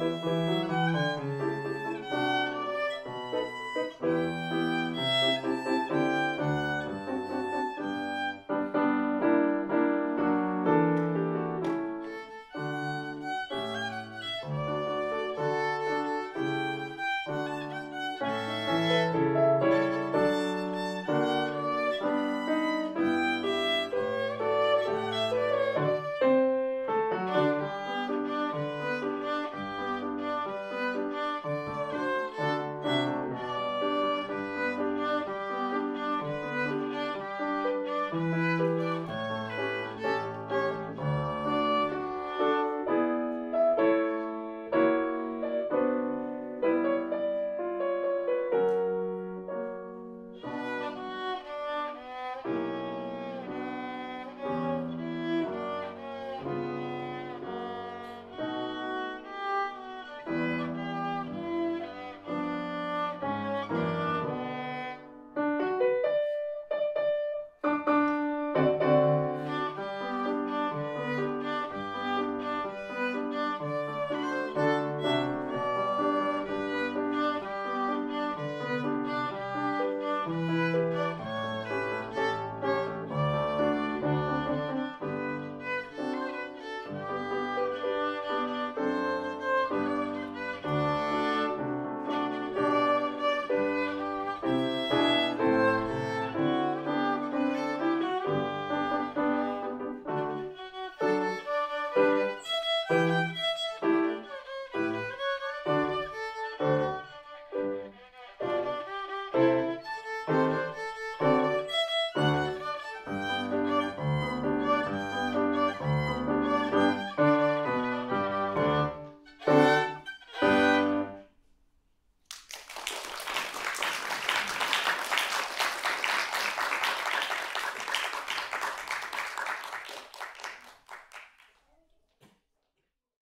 Música